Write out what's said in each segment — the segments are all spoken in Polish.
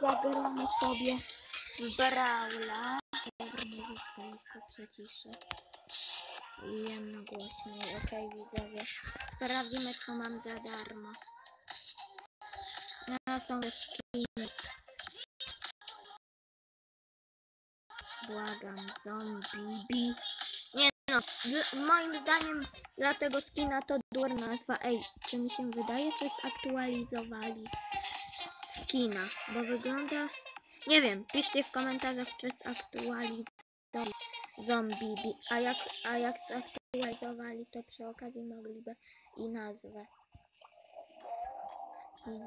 zagramy sobie w Brawla. Muzyczkę tylko przeciszę. Jem głośniej, okej widzowie. Sprawdzimy co mam za darmo. No są skiny. Błagam, zombie. Nie no, moim zdaniem dla tego skina to durna nazwa. Ej, czy mi się wydaje, że zaktualizowali skina? Bo wygląda... Nie wiem, piszcie w komentarzach, czy zaktualizowali zombie. bi- A jak, a jak zaktualizowali, to przy okazji mogliby i nazwę. I...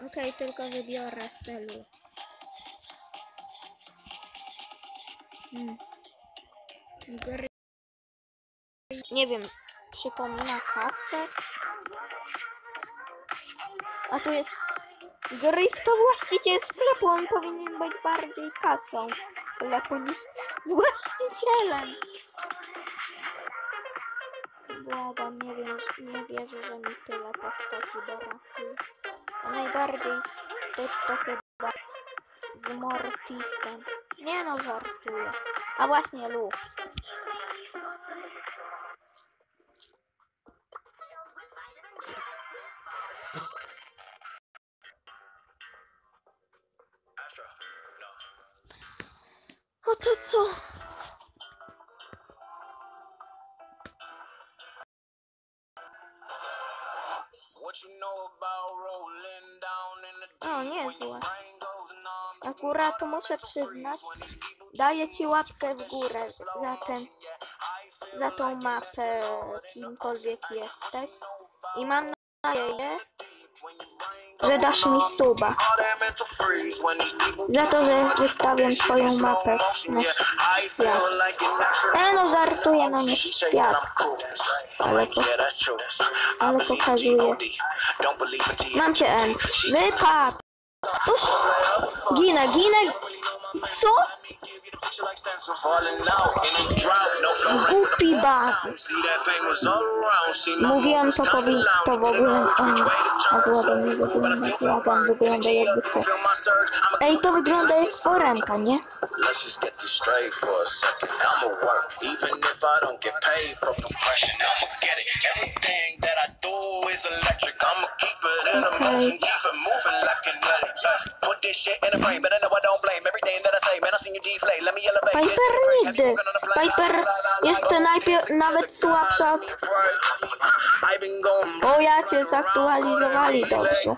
Okej. Okej, tylko wybiorę stylu. Hmm. Gry... Nie wiem, przypomina kasę. A tu jest... Gryf to właściciel sklepu, on powinien być bardziej kasą sklepu niż właścicielem. Błagam, nie wiem, nie wierzę, że mi tyle postaci brakuje. A najbardziej wstyd to chyba z Mortisem. Nie no, żartuję. A właśnie Lu. O to co? O, niezłe. Akurat to muszę przyznać, daję ci łapkę w górę za ten, za tą mapę, kimkolwiek jesteś. I mam nadzieję, że dasz mi suba. Za to, że wystawiam twoją mapę na świat. E no żartuję, no nie świat. Ale pos- ale pokazuję. Mam cię, End. Wypad! Ginę, ginę! Co? Głupi baz. See that pain was all around. See my Mówiłem, focus to w ogóle on, a z ładem nie wygląda, burned. wygląda jakby se... Ej, to wygląda jak foremka, nie? Okay. Piper nigdy. Piper jest najpierw nawet słabsza od... I've been going O, ja cię zaktualizowali dobrze.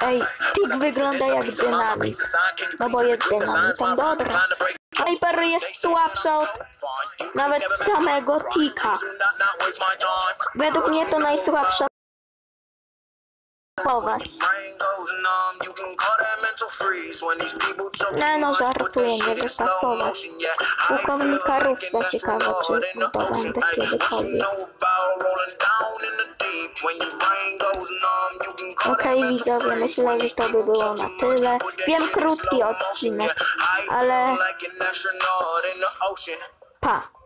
Ej, Tik wygląda jak dynamit. No bo jest dynamitem, dobra. Piper jest słabsza od nawet samego Tika. Według mnie to najsłabsza pować. Nie no, żartuję, nie wypasować. Pułkownika Rów za ciekawe, czy zdobędę kiedykolwiek. Okej widzowie, myślę, że to by było na tyle. Wiem, krótki odcinek, ale pa.